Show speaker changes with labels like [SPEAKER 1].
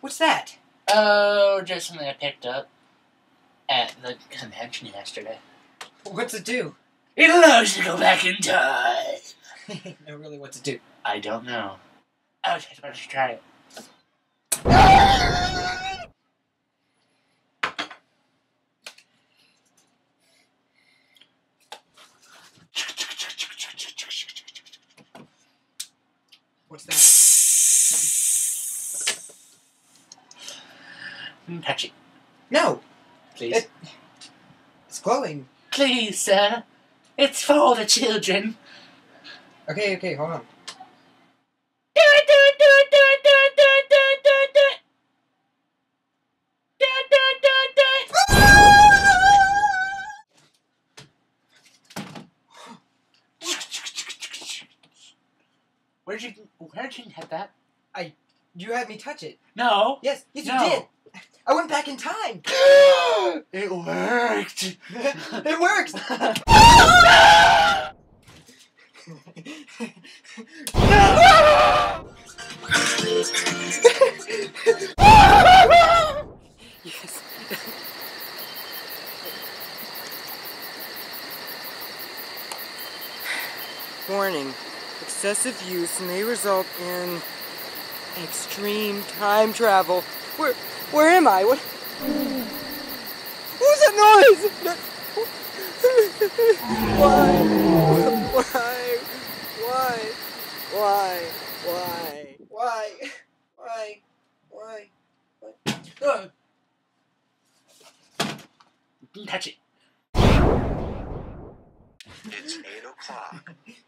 [SPEAKER 1] What's that?
[SPEAKER 2] Oh, just something I picked up at the convention yesterday.
[SPEAKER 1] What's it do?
[SPEAKER 2] It allows you to go back in time.
[SPEAKER 1] no, really, what's it do?
[SPEAKER 2] I don't know. Oh, better try it.
[SPEAKER 1] What's that?
[SPEAKER 2] Touch it,
[SPEAKER 1] No,
[SPEAKER 2] please.
[SPEAKER 1] It- it's glowing.
[SPEAKER 2] Please, sir. It's for the children.
[SPEAKER 1] Okay, okay, hold on.
[SPEAKER 2] Do it, do it, do it, do it, do it, do it, do it, do it, do it. Do it, do it, do it, do it. Where'd you where'd you get that? I.
[SPEAKER 1] You had me touch it.
[SPEAKER 2] No.
[SPEAKER 1] Yes, yes,
[SPEAKER 2] No.
[SPEAKER 1] you did. I went back in time.
[SPEAKER 2] it worked.
[SPEAKER 1] it works. yes. Warning. Excessive use may result in extreme time travel. Where where am I? What What's that noise? Why? Why? Why? Why? Why? Why? Why? Why? Why?
[SPEAKER 2] Touch it.
[SPEAKER 3] It's 8 o'clock.